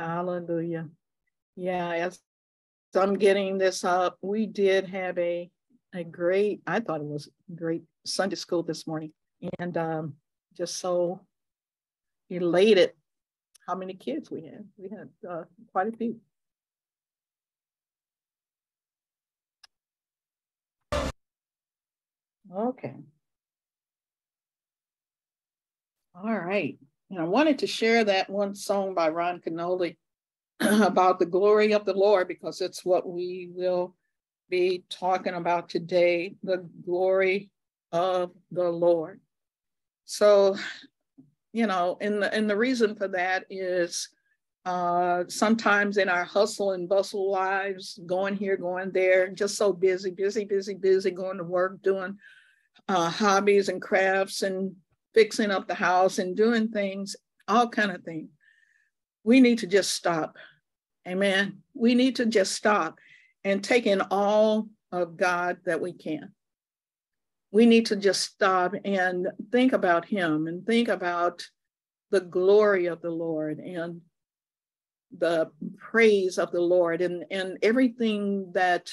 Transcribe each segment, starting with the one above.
Hallelujah. Yeah, as I'm getting this up, we did have a a great, I thought it was great Sunday school this morning. And um, just so elated how many kids we had. We had uh, quite a few. Okay. All right. And I wanted to share that one song by Ron Kenoly about the glory of the Lord because it's what we will be talking about today the glory of the Lord. So, you know, and the, and the reason for that is uh, sometimes in our hustle and bustle lives, going here, going there, just so busy, busy, busy, busy, going to work, doing uh, hobbies and crafts and fixing up the house and doing things, all kind of things. We need to just stop. Amen. We need to just stop and take in all of God that we can. We need to just stop and think about Him and think about the glory of the Lord and the praise of the Lord and, and everything that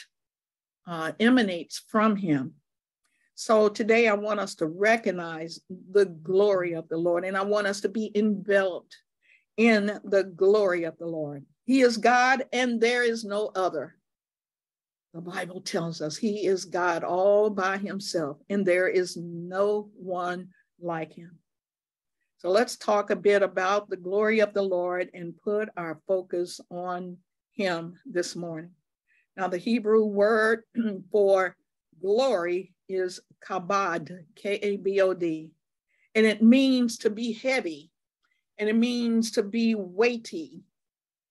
uh, emanates from Him. So today I want us to recognize the glory of the Lord and I want us to be enveloped in the glory of the Lord. He is God and there is no other. The Bible tells us he is God all by himself and there is no one like him. So let's talk a bit about the glory of the Lord and put our focus on him this morning. Now, the Hebrew word for glory is kabod, K A B O D, and it means to be heavy, and it means to be weighty,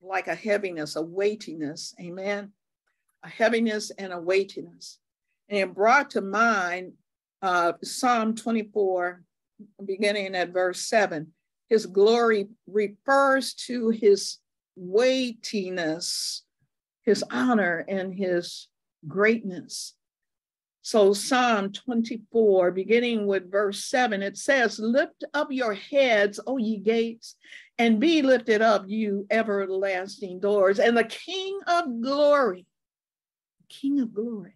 like a heaviness, a weightiness. Amen. A heaviness and a weightiness. And it brought to mind uh, Psalm 24, beginning at verse 7. His glory refers to his weightiness, his honor, and his greatness. So, Psalm 24, beginning with verse 7, it says, Lift up your heads, O ye gates, and be lifted up, you everlasting doors, and the King of glory, King of glory,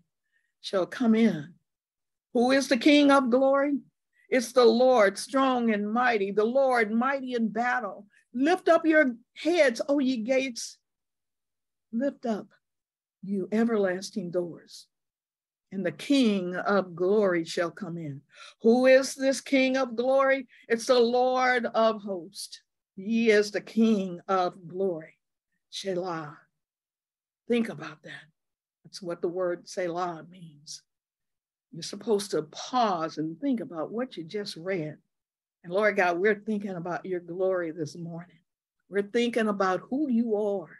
shall come in. Who is the King of glory? It's the Lord, strong and mighty, the Lord, mighty in battle. Lift up your heads, O ye gates. Lift up, you everlasting doors and the King of glory shall come in. Who is this King of glory? It's the Lord of hosts. He is the King of glory. Selah. Think about that. That's what the word Selah means. You're supposed to pause and think about what you just read. And Lord God, we're thinking about your glory this morning. We're thinking about who you are.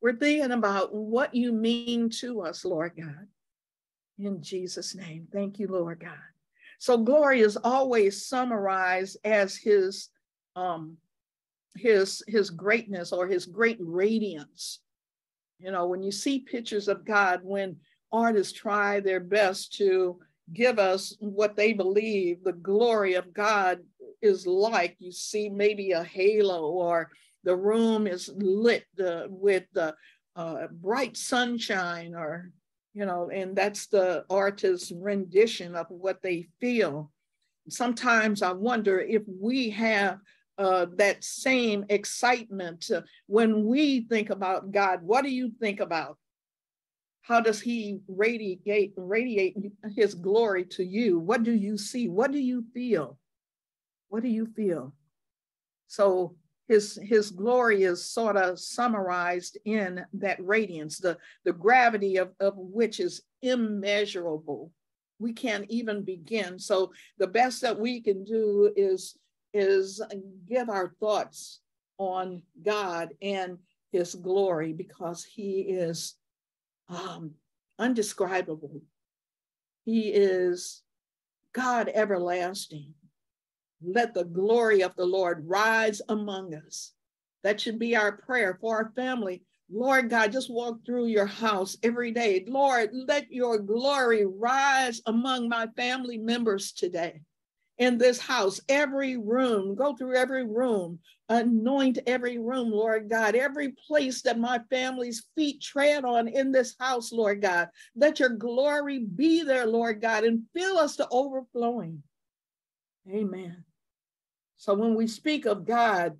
We're thinking about what you mean to us, Lord God. In Jesus' name. Thank you, Lord God. So glory is always summarized as his um his his greatness or his great radiance. You know, when you see pictures of God, when artists try their best to give us what they believe the glory of God is like, you see maybe a halo or the room is lit uh, with the uh, bright sunshine or you know, and that's the artist's rendition of what they feel. Sometimes I wonder if we have uh, that same excitement when we think about God. What do you think about? How does He radiate radiate His glory to you? What do you see? What do you feel? What do you feel? So his his glory is sort of summarized in that radiance the the gravity of, of which is immeasurable. We can't even begin. So the best that we can do is is give our thoughts on god and his glory because he is um, undescribable. He is god everlasting let the glory of the Lord rise among us. That should be our prayer for our family. Lord God, just walk through your house every day. Lord, let your glory rise among my family members today. in this house, every room, go through every room, anoint every room, Lord God, every place that my family's feet tread on in this house, Lord God. Let your glory be there, Lord God, and fill us to overflowing. Amen. So when we speak of God,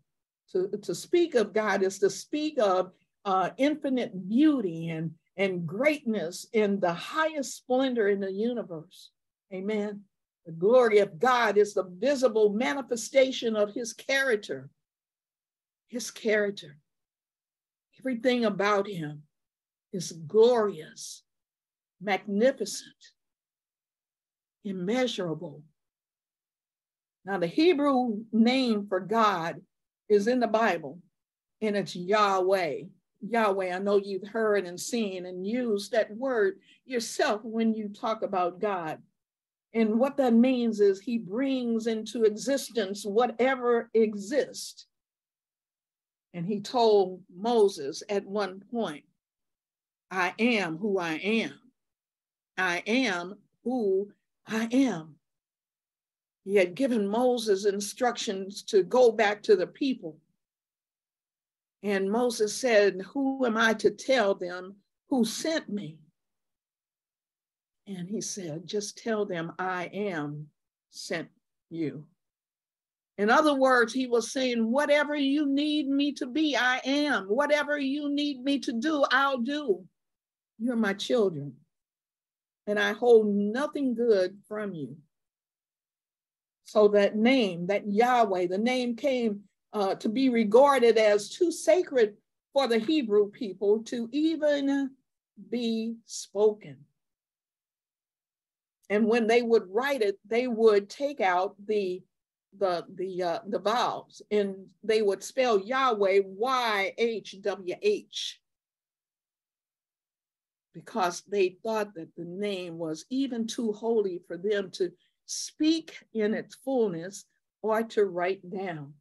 to, to speak of God is to speak of uh, infinite beauty and, and greatness in the highest splendor in the universe. Amen. The glory of God is the visible manifestation of his character. His character. Everything about him is glorious, magnificent, immeasurable. Now, the Hebrew name for God is in the Bible, and it's Yahweh. Yahweh, I know you've heard and seen and used that word yourself when you talk about God. And what that means is he brings into existence whatever exists. And he told Moses at one point, I am who I am. I am who I am. He had given Moses instructions to go back to the people. And Moses said, Who am I to tell them who sent me? And he said, Just tell them I am sent you. In other words, he was saying, Whatever you need me to be, I am. Whatever you need me to do, I'll do. You're my children, and I hold nothing good from you. So that name, that Yahweh, the name came uh, to be regarded as too sacred for the Hebrew people to even be spoken. And when they would write it, they would take out the the the uh, the vowels and they would spell Yahweh Y H W H because they thought that the name was even too holy for them to speak in its fullness or to write down.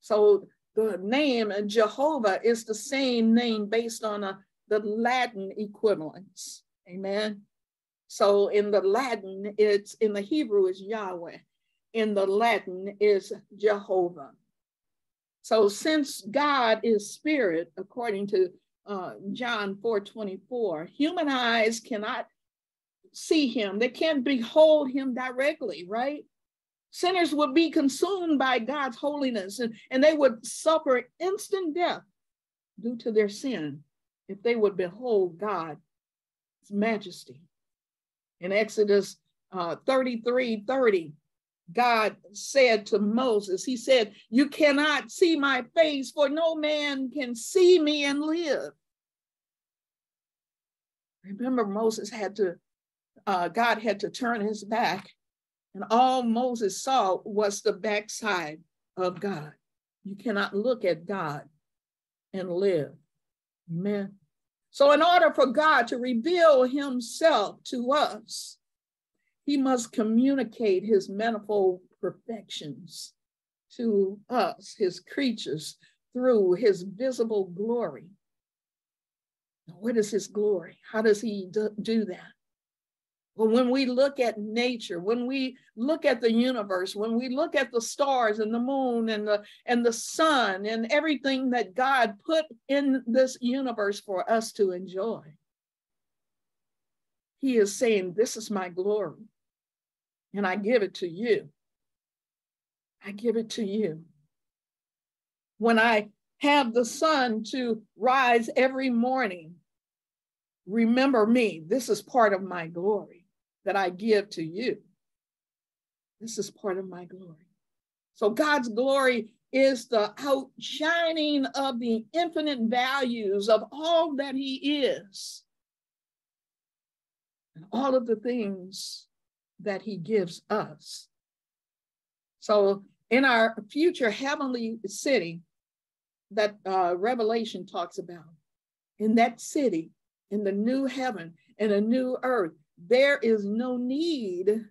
So the name Jehovah is the same name based on a, the Latin equivalents. Amen. So in the Latin, it's in the Hebrew is Yahweh. In the Latin is Jehovah. So since God is spirit, according to uh, John 4 24, human eyes cannot see him, they can't behold him directly, right? Sinners would be consumed by God's holiness and, and they would suffer instant death due to their sin if they would behold God's majesty. In Exodus uh, 33 30, God said to Moses, He said, You cannot see my face, for no man can see me and live. Remember, Moses had to, uh, God had to turn his back, and all Moses saw was the backside of God. You cannot look at God and live. Amen. So, in order for God to reveal himself to us, he must communicate his manifold perfections to us, his creatures, through his visible glory. what is his glory? How does he do that? But when we look at nature, when we look at the universe, when we look at the stars and the moon and the and the sun and everything that God put in this universe for us to enjoy, He is saying, This is my glory, and I give it to you. I give it to you. When I have the sun to rise every morning, remember me. This is part of my glory that I give to you. This is part of my glory. So God's glory is the outshining of the infinite values of all that He is and all of the things that He gives us. So, in our future heavenly city that uh, Revelation talks about, in that city, in the new heaven and a new earth, there is no need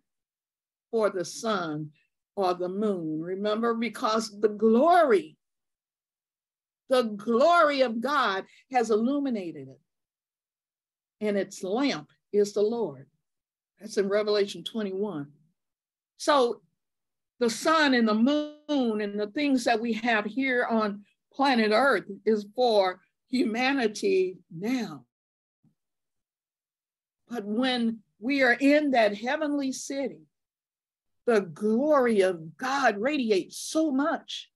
for the sun or the moon. Remember, because the glory, the glory of God has illuminated it. And its lamp is the Lord. That's in Revelation 21. So the sun and the moon and the things that we have here on planet Earth is for humanity now. But when we are in that heavenly city, the glory of God radiates so much,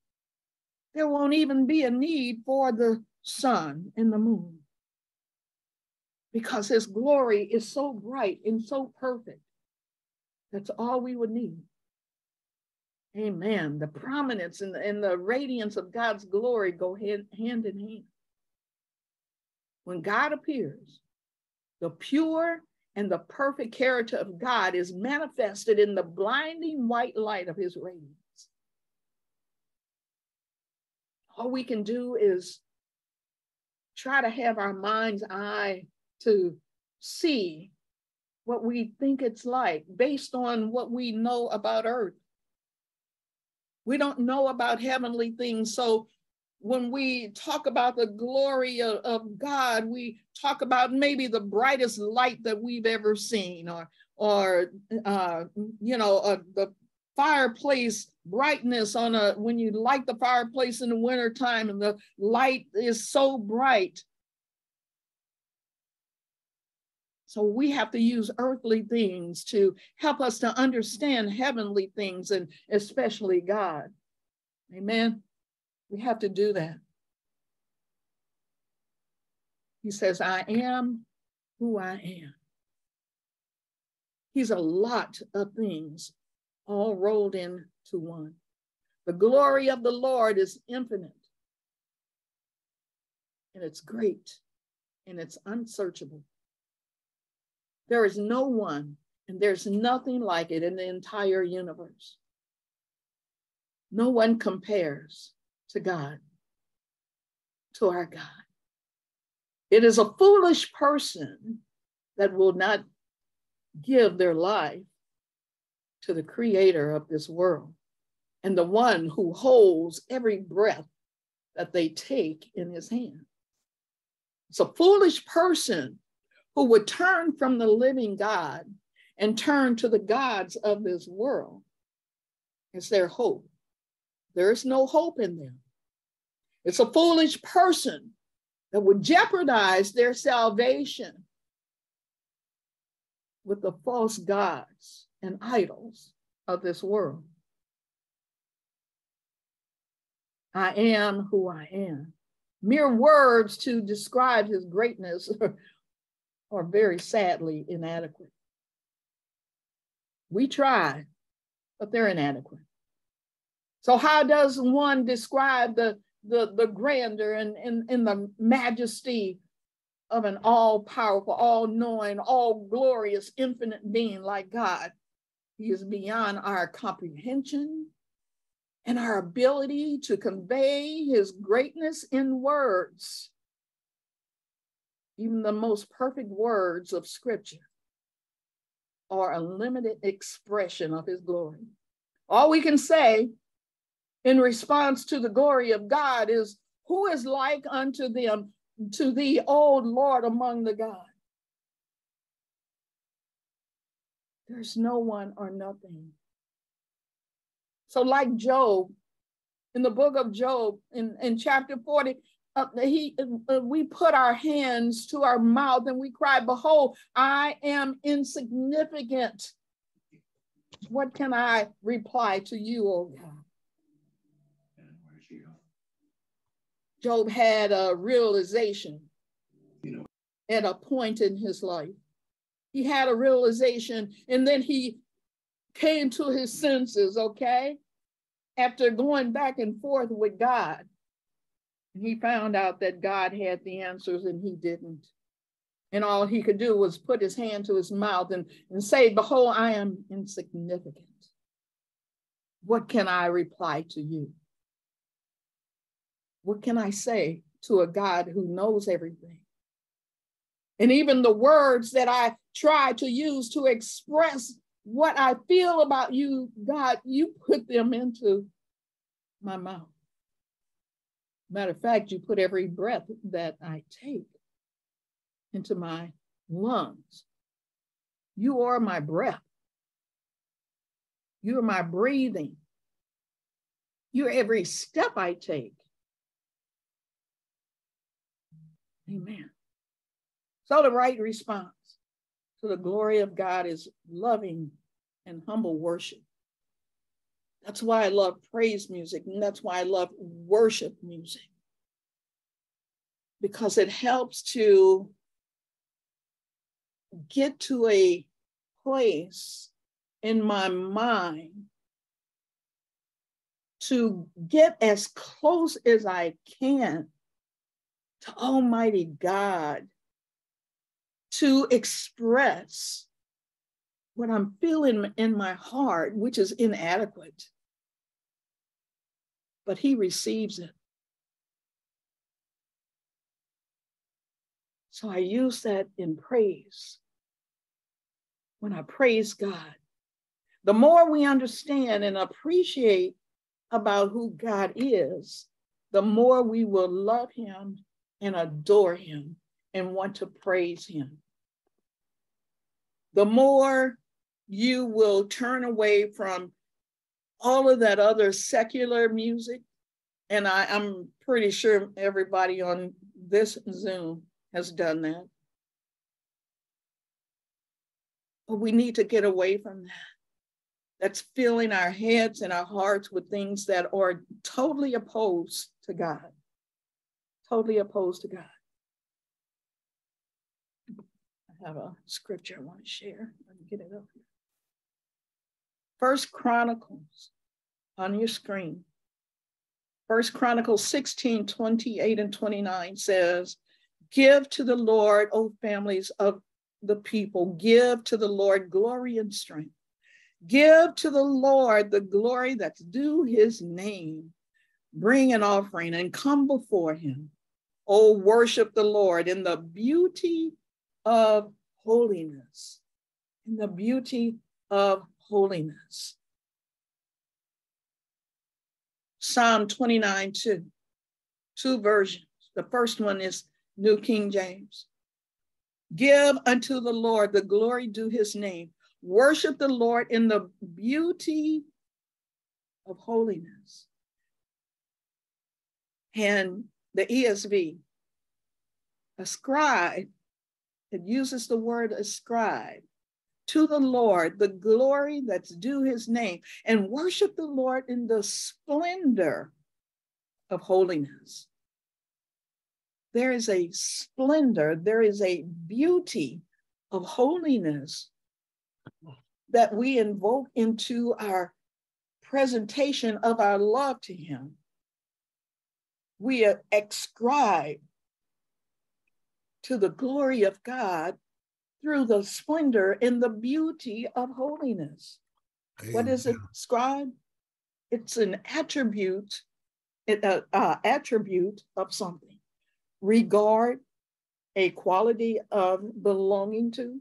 there won't even be a need for the sun and the moon because his glory is so bright and so perfect. That's all we would need. Amen. The prominence and the, and the radiance of God's glory go hand, hand in hand. When God appears, the pure and the perfect character of God is manifested in the blinding white light of his radiance. All we can do is try to have our mind's eye to see what we think it's like based on what we know about earth. We don't know about heavenly things. So when we talk about the glory of, of, God, we talk about maybe the brightest light that we've ever seen, or, or uh, you know, uh, the fireplace brightness on a when you light the fireplace in the wintertime and the light is so bright. So we have to use earthly things to help us to understand heavenly things and especially God. Amen. We have to do that. He says, I am who I am. He's a lot of things all rolled into one. The glory of the Lord is infinite, and it's great, and it's unsearchable. There is no one, and there's nothing like it in the entire universe. No one compares to God, to our God. It is a foolish person that will not give their life to the creator of this world and the one who holds every breath that they take in his hand. It's a foolish person who would turn from the living God and turn to the gods of this world as their hope. There is no hope in them. It's a foolish person that would jeopardize their salvation with the false gods and idols of this world. I am who I am. Mere words to describe his greatness are, very sadly inadequate. We try, but they're inadequate. So, how does one describe the the, the grandeur and, and, the majesty of an all powerful, all knowing, all glorious, infinite being like God. He is beyond our comprehension and our ability to convey his greatness in words. Even the most perfect words of scripture are a limited expression of his glory. All we can say in response to the glory of God is who is like unto them, to thee, O Lord, among the gods? There's no one or nothing. So, like Job, in the book of Job, in, in chapter 40, uh, he, uh, we put our hands to our mouth and we cry, Behold, I am insignificant. What can I reply to you, O God? Job had a realization at a point in his life. He had a realization and then he came to his senses, okay? After going back and forth with God, he found out that God had the answers and he didn't. And all he could do was put his hand to his mouth and, and say, Behold, I am insignificant. What can I reply to you? What can I say to a God who knows everything? And even the words that I try to use to express what I feel about you, God, you put them into my mouth. Matter of fact, you put every breath that I take into my lungs. You are my breath. You're my breathing. You're every step I take. Amen. So the right response to the glory of God is loving and humble worship. That's why I love praise music, and that's why I love worship music. Because it helps to get to a place in my mind to get as close as I can to Almighty God to express what I'm feeling in my heart, which is inadequate. But He receives it. So I use that in praise. When I praise God, the more we understand and appreciate about who God is, the more we will love Him and adore Him and want to praise Him. The more you will turn away from all of that other secular music. And I, I'm pretty sure everybody on this Zoom has done that. But we need to get away from that. That's filling our heads and our hearts with things that are totally opposed to God. Totally opposed to God. I have a scripture I want to share. Let me get it up here. First Chronicles on your screen. First Chronicles 16, 28 and 29 says, Give to the Lord, O families of the people, give to the Lord glory and strength. Give to the Lord the glory that's due his name. Bring an offering and come before him. Oh, worship the Lord in the beauty of holiness. In the beauty of holiness. Psalm 29 2, two versions. The first one is New King James. Give unto the Lord the glory due his name. Worship the Lord in the beauty of holiness. And the ESV, ascribe, it uses the word ascribe to the Lord the glory that's due his name and worship the Lord in the splendor of holiness. There is a splendor, there is a beauty of holiness that we invoke into our presentation of our love to him. We ascribe to the glory of God through the splendor and the beauty of holiness. Amen. What is it, scribe? It's an attribute, it, uh, uh, attribute of something. Regard, a quality of belonging to,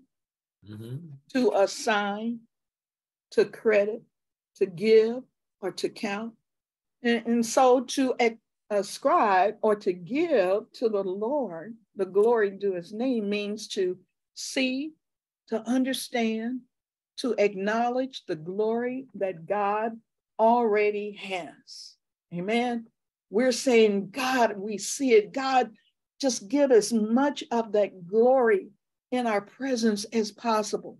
mm-hmm. to assign, to credit, to give, or to count. And, and so to ascribe or to give to the Lord the glory due his name means to see, to understand, to acknowledge the glory that God already has. Amen. We're saying, God, we see it. God, just give as much of that glory in our presence as possible.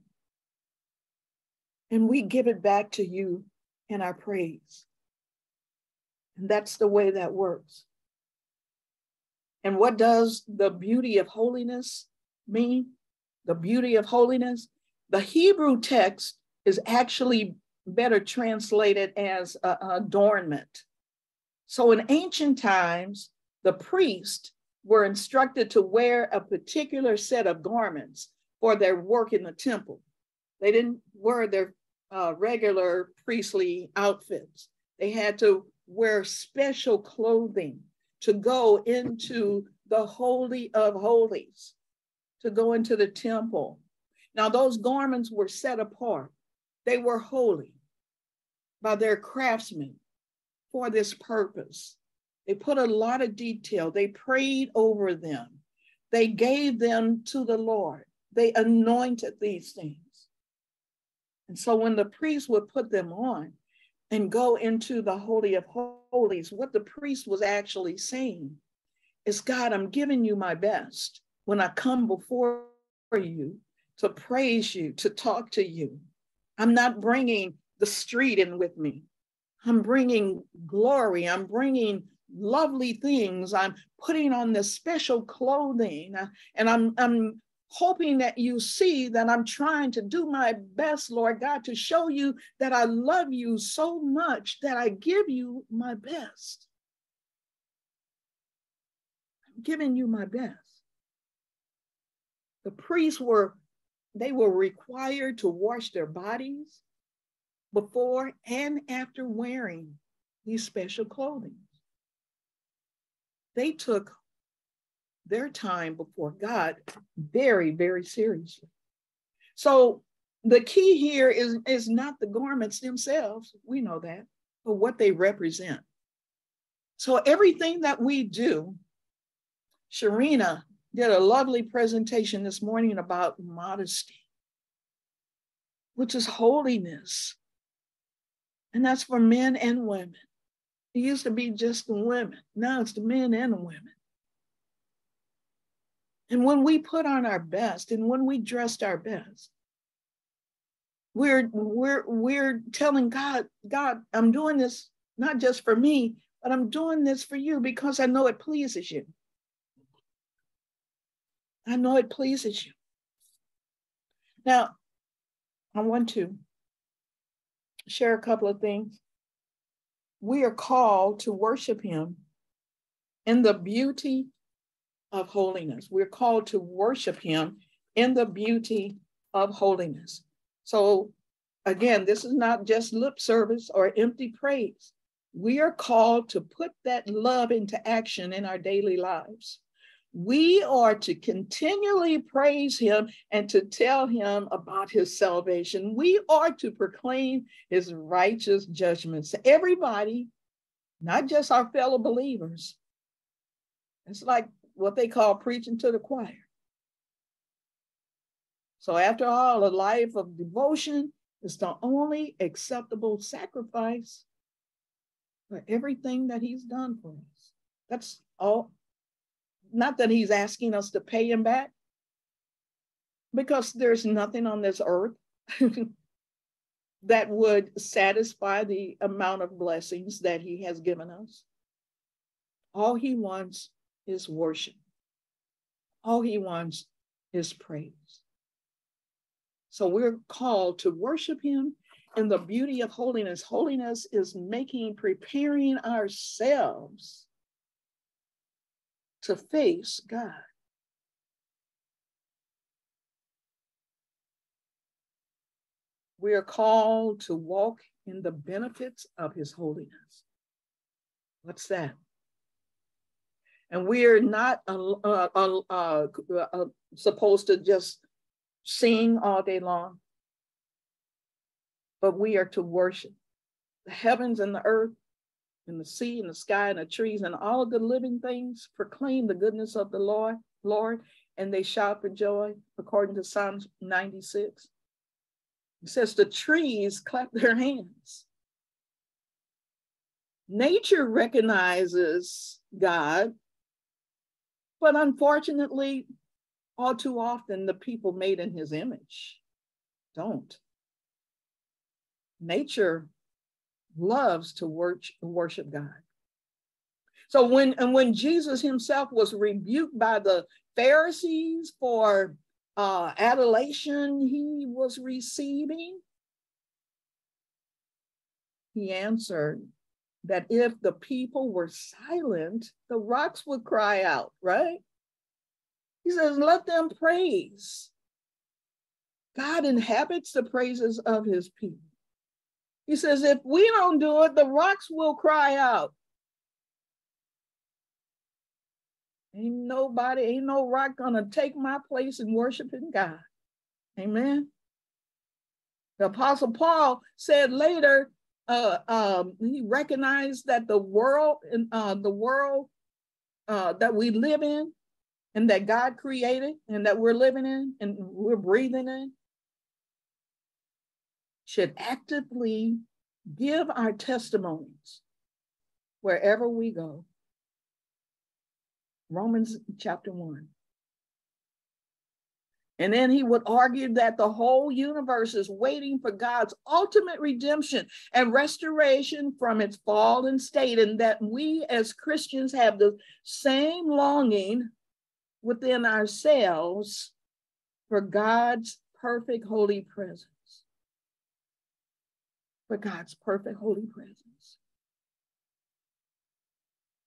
And we give it back to you in our praise. And that's the way that works. And what does the beauty of holiness mean? the beauty of holiness. The Hebrew text is actually better translated as adornment. So in ancient times, the priest were instructed to wear a particular set of garments for their work in the temple. They didn't wear their uh, regular priestly outfits. They had to wear special clothing to go into the Holy of Holies to go into the temple. Now, those garments were set apart, they were holy by their craftsmen for this purpose. They put a lot of detail, they prayed over them, they gave them to the Lord, they anointed these things. And so when the priest would put them on and go into the Holy of Holies, what the priest was actually saying is God, I'm giving you my best when I come before you to praise you, to talk to you. I'm not bringing the street in with me. I'm bringing glory. I'm bringing lovely things. I'm putting on this special clothing. And I'm, I'm hoping that you see that I'm trying to do my best, Lord God, to show you that I love you so much that I give you my best. I'm giving you my best. The priests were, they were required to wash their bodies before and after wearing these special clothing. They took their time before God very, very seriously. So the key here is, is not the garments themselves, we know that, but what they represent. So everything that we do, Sharina did a lovely presentation this morning about modesty, which is holiness. And that's for men and women. It used to be just the women. Now it's the men and the women. And when we put on our best and when we dressed our best, we're we're we're telling God, God, I'm doing this not just for me, but I'm doing this for you because I know it pleases you. I know it pleases you. Now, I want to share a couple of things. We are called to worship Him in the beauty of holiness. We're called to worship Him in the beauty of holiness. So, again, this is not just lip service or empty praise. We are called to put that love into action in our daily lives. We are to continually praise him and to tell him about his salvation. We are to proclaim his righteous judgments. Everybody, not just our fellow believers. It's like what they call preaching to the choir. So, after all, a life of devotion is the only acceptable sacrifice for everything that he's done for us. That's all not that he's asking us to pay him back, because there's nothing on this earth that would satisfy the amount of blessings that he has given us. All he wants is worship. All he wants is praise. So we're called to worship him in the beauty of holiness. Holiness is making, preparing ourselves to face God. We are called to walk in the benefits of his holiness. What's that? And we are not uh, uh, uh, uh, supposed to just sing all day long, but we are to worship. The heavens and the earth and the sea and the sky and the trees and all of the living things proclaim the goodness of the Lord, Lord, and they shout for joy, according to Psalms 96. It says the trees clap their hands. Nature recognizes God, but unfortunately, all too often, the people made in his image don't. Nature loves to worship God. So when and when Jesus himself was rebuked by the Pharisees for uh, adulation he was receiving, he answered that if the people were silent, the rocks would cry out, right? He says, let them praise. God inhabits the praises of his people. He says, if we don't do it, the rocks will cry out. Ain't nobody, ain't no rock gonna take my place in worshiping God. Amen. The Apostle Paul said later, uh, um, he recognized that the world, uh, the world uh, that we live in, and that God created, and that we're living in, and we're breathing in, should actively give our testimonies wherever we go. Romans chapter 1. And then he would argue that the whole universe is waiting for God's ultimate redemption and restoration from its fallen state, and that we as Christians have the same longing within ourselves for God's perfect holy presence. For God's perfect holy presence.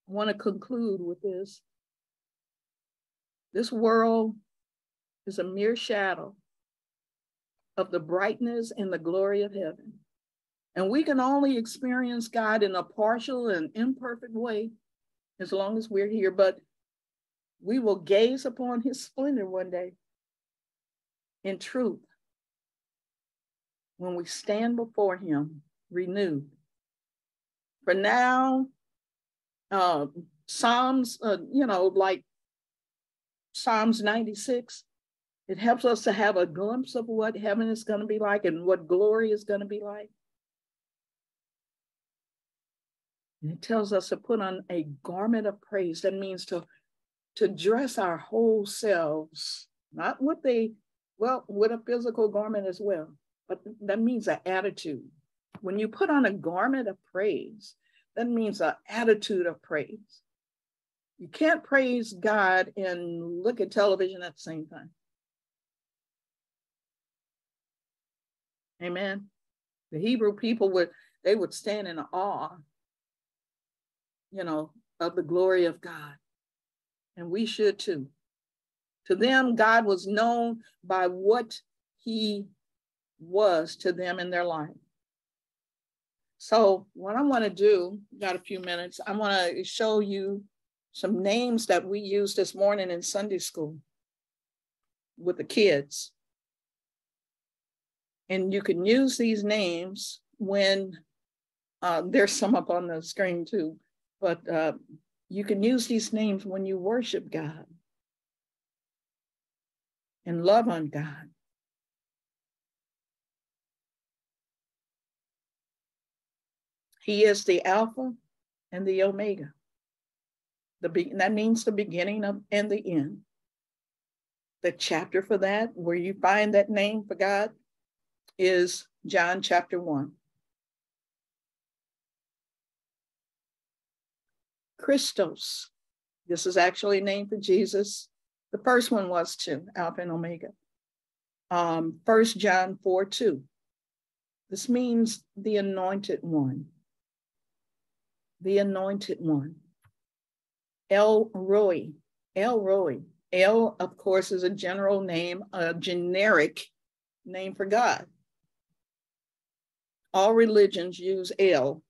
I want to conclude with this. This world is a mere shadow of the brightness and the glory of heaven. And we can only experience God in a partial and imperfect way as long as we're here, but we will gaze upon his splendor one day in truth when we stand before him renewed. For now, uh, Psalms, uh, you know, like Psalms 96, it helps us to have a glimpse of what heaven is going to be like and what glory is going to be like. And it tells us to put on a garment of praise. That means to, to dress our whole selves, not with a, well, with a physical garment as well, but that means an attitude. When you put on a garment of praise, that means an attitude of praise. You can't praise God and look at television at the same time. Amen. The Hebrew people would they would stand in awe, you know, of the glory of God. And we should too. To them, God was known by what he was to them in their life. So what I want to do, got a few minutes, I want to show you some names that we used this morning in Sunday school with the kids. And you can use these names when uh, there's some up on the screen too, but uh, you can use these names when you worship God and love on God. He is the Alpha and the Omega. The be- that means the beginning of and the end. The chapter for that, where you find that name for God, is John chapter 1. Christos. This is actually a name for Jesus. The first one was too, Alpha and Omega. Um, 1 John 4 2. This means the anointed one the anointed one. El Roi. El Roi. El, of course, is a general name, a generic name for God. All religions use El,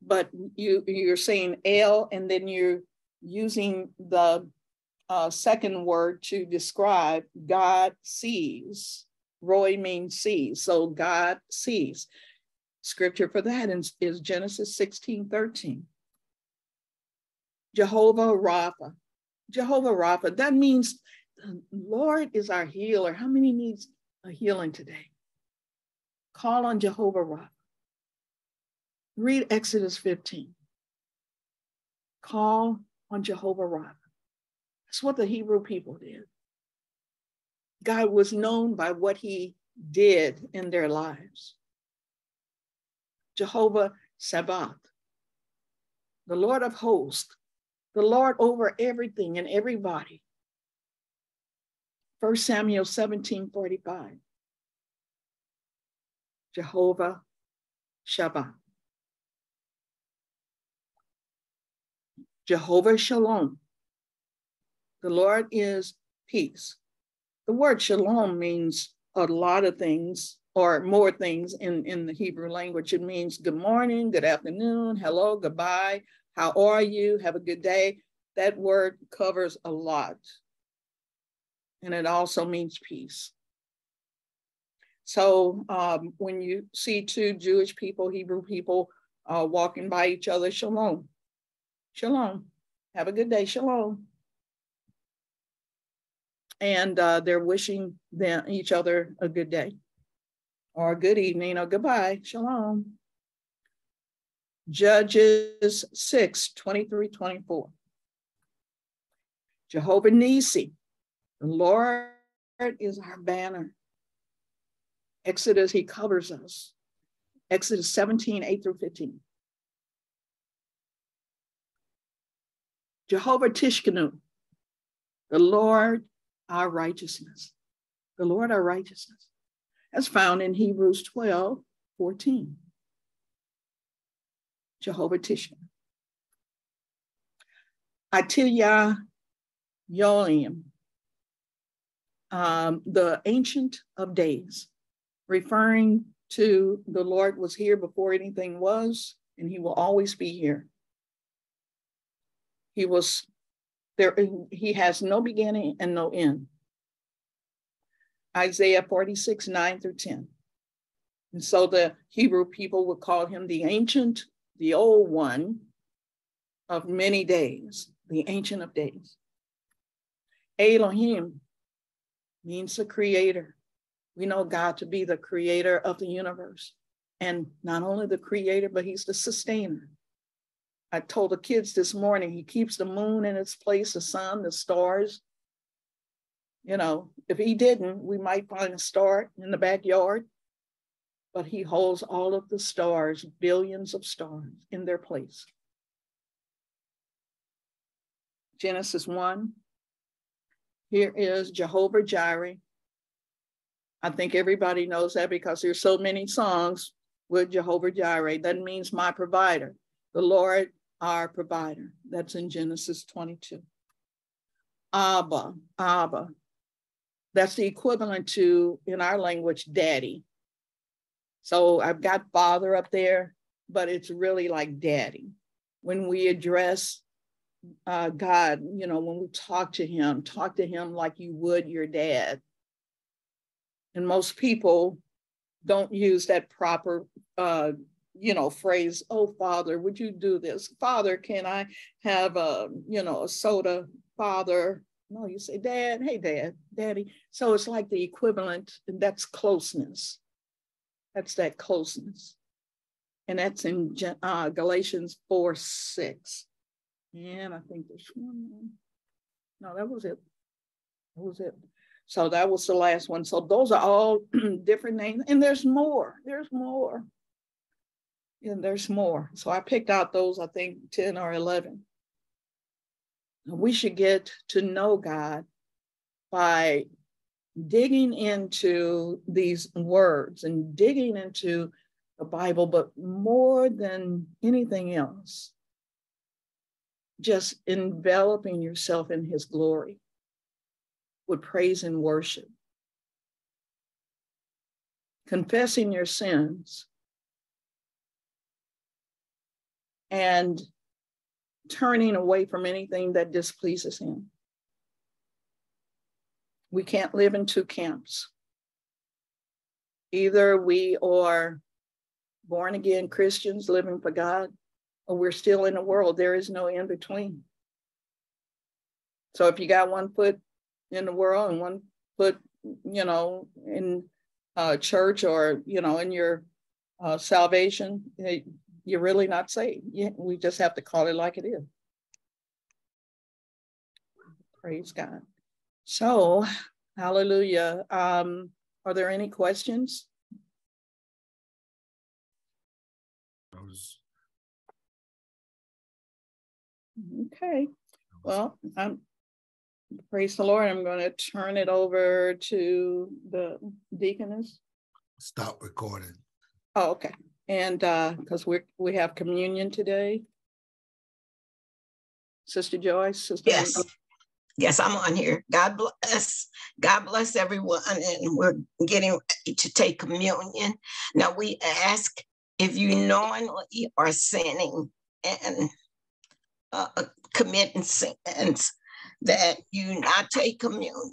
but you, you're saying El, and then you're using the uh, second word to describe God sees. Roi means sees, so God sees. Scripture for that is, is Genesis 16 13. Jehovah Rapha. Jehovah Rapha, that means the Lord is our healer. How many needs a healing today? Call on Jehovah Rapha. Read Exodus 15. Call on Jehovah Rapha. That's what the Hebrew people did. God was known by what he did in their lives. Jehovah Sabbath, the Lord of hosts, the Lord over everything and everybody. 1 Samuel 17 45. Jehovah Shabbat. Jehovah Shalom. The Lord is peace. The word shalom means a lot of things or more things in, in the Hebrew language. It means good morning, good afternoon, hello, goodbye, how are you, have a good day. That word covers a lot. And it also means peace. So um, when you see two Jewish people, Hebrew people uh, walking by each other, shalom, shalom, have a good day, shalom. And uh, they're wishing them, each other a good day. or good evening or goodbye. Shalom. Judges 6, 23, 24. Jehovah Nisi, the Lord is our banner. Exodus, he covers us. Exodus 17, 8 through 15. Jehovah Tsidkenu, the Lord our righteousness. The Lord our righteousness. That's found in Hebrews 12, 14. Jehovah Tsidkenu. Atiya Yolim, um, the Ancient of Days, referring to the Lord was here before anything was, and he will always be here. He was there, he has no beginning and no end. Isaiah 46, 9 through 10. And so the Hebrew people would call him the ancient, the old one of many days, the ancient of days. Elohim means the creator. We know God to be the creator of the universe. And not only the creator, but he's the sustainer. I told the kids this morning, he keeps the moon in its place, the sun, the stars. You know, if he didn't, we might find a star in the backyard, but he holds all of the stars, billions of stars, in their place. Genesis 1. Here is Jehovah Jireh. I think everybody knows that because there's so many songs with Jehovah Jireh. That means my provider. The Lord our provider. That's in Genesis 22. Abba, Abba. That's the equivalent to, in our language, daddy. So I've got father up there, but it's really like daddy. When we address uh, God, you know, when we talk to him, talk to him like you would your dad. And most people don't use that proper uh, you know, phrase, oh, Father, would you do this? Father, can I have a, you know, a soda? Father, no, you say, Dad, hey, Dad, Daddy. So it's like the equivalent, and that's closeness. That's that closeness. And that's in uh, Galatians 4 6. And I think there's one more. No, that was it. That was it. So that was the last one. So those are all different names. And there's more. There's more and there's more. So I picked out those, I think 10 or 11. We should get to know God by digging into these words and digging into the Bible, but more than anything else, just enveloping yourself in his glory with praise and worship, confessing your sins and turning away from anything that displeases him. We can't live in two camps. Either we are born again Christians living for God, or we're still in the world. There is no in between. So if you got one foot in the world and one foot, you know, in uh, church or, you know, in your uh, salvation, you're really not saved. we just have to call it like it is. Praise God. So, hallelujah. Um, are there any questions? Okay. Well, I'm praise the Lord. I'm going to turn it over to the deaconess. Stop recording. Oh, okay. And because uh, we we have communion today. Sister Joyce, Sister Yes. Yes, I'm on here. God bless. God bless everyone. And we're getting to take communion. Now we ask if you knowingly are sinning and uh, committing sins that you not take communion